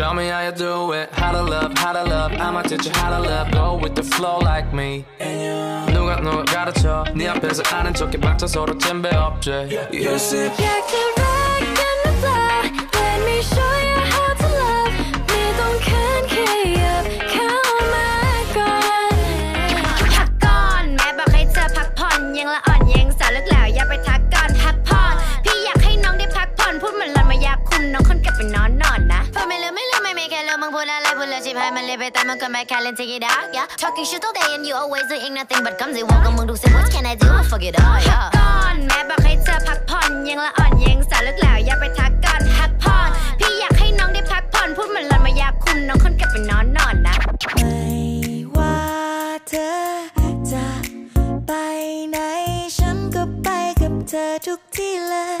to do it how to love how to love I'ma teach you how to love go with the flow like me 누가 누가 가르쳐 네 앞에서 아는 척해 박자 서로 잼배 없지 You seeอยากจะรักกันหรือเปล่า Let me show you how to love ไม่ต้องเขินขยับเข้ามาก่อน พักก่อนแม่บอกให้เธอพักผ่อนยังละอ่อนยังสาวลึกแล้วอย่าไปทักก่อนพักผ่อนพี่อยากให้น้องได้พักผ่อนพูดเหมือนเราไม่อยากคุมน้อง ไม่ไม่แค่เลือกมึงพูดอะไรพูดลยชิบหายมันเลยไปตามมึงคนไม่แค่เล่น take it out yeah talking shit all day and you always doing nothing but คำสิวงกับมึงดูสิ what can I do fuck it all yeah พักก่อนแม่บอกให้เธอพักผ่อนยังละอ่อนยังสาวลึกแล้วอย่าไปทักก่อนพักผ่อนพี่อยากให้น้องได้พักผ่อนพูดเหมือนเราไม่อยาคุมน้องคนกลับไปนอนนอนนะไม่ว่าเธอจะไปไหนฉันก็ไปกับเธอทุกที่เลย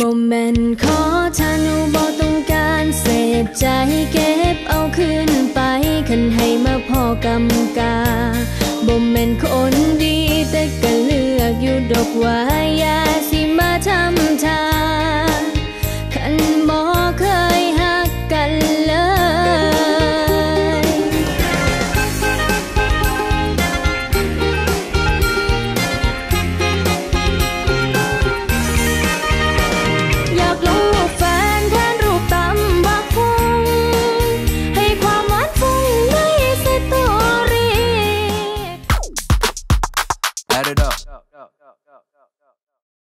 บ่แม่นขอทานูบ่ต้องการเสพใจเก็บเอาคืนไปคันให้มาพอกำกาบ่แม่นคนดีแต่ก็เลือกอยู่ดอกว่าอย่าสิมาทำทา